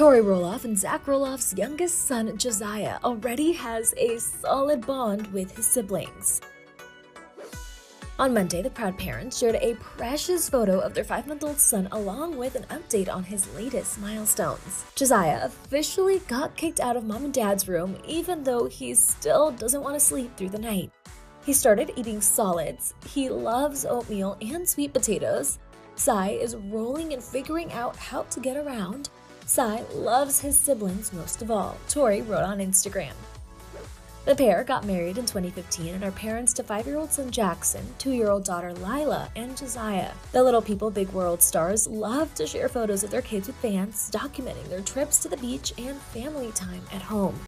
Tori Roloff and Zach Roloff's youngest son, Josiah, already has a solid bond with his siblings. On Monday, the proud parents shared a precious photo of their five month old son along with an update on his latest milestones. Josiah officially got kicked out of mom and dad's room, even though he still doesn't want to sleep through the night. He started eating solids, he loves oatmeal and sweet potatoes. Si is rolling and figuring out how to get around. Si loves his siblings most of all, Tori wrote on Instagram. The pair got married in 2015 and are parents to five year old son Jackson, two year old daughter Lilah, and Josiah. The Little People Big World stars love to share photos of their kids with fans, documenting their trips to the beach and family time at home.